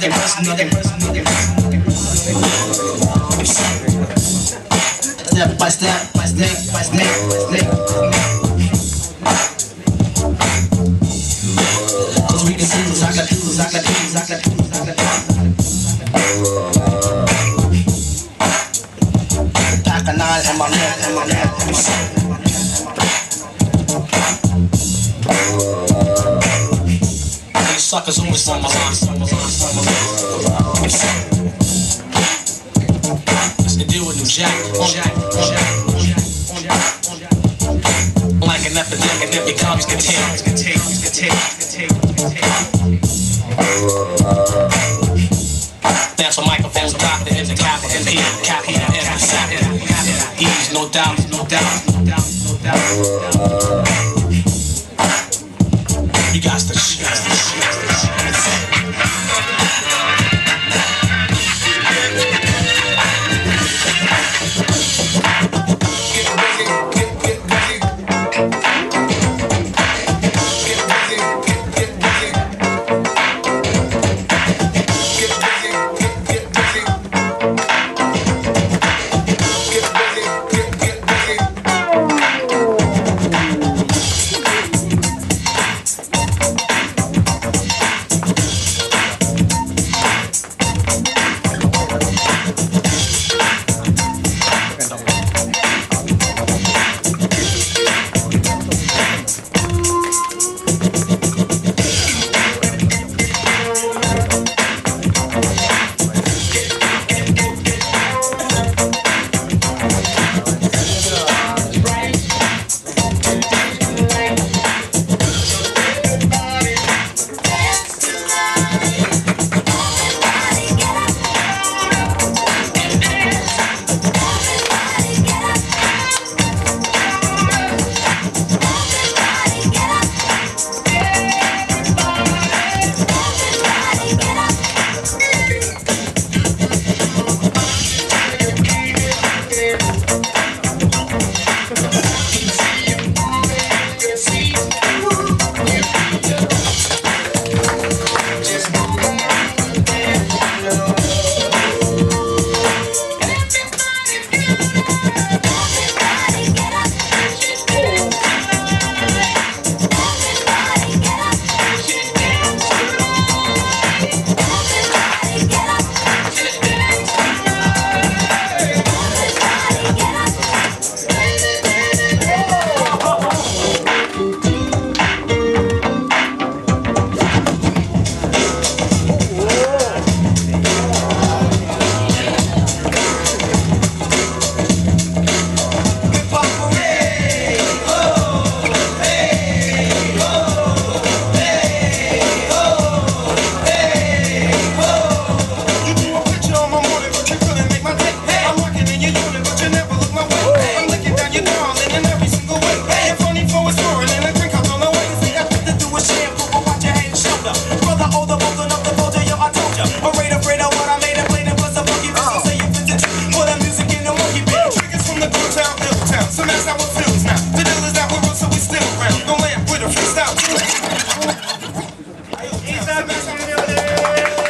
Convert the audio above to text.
be the person, the person, the person. Step by step, by step, by step, suckers always on my line. It's the deal with New Jack. Jack, Jack, Like an epidemic, it becomes contagious, contagious, contagious, contagious. That's a microphone drop in the cap and the cap and the sap Ease, no doubt, no doubt, no doubt, no doubt. You got to shit.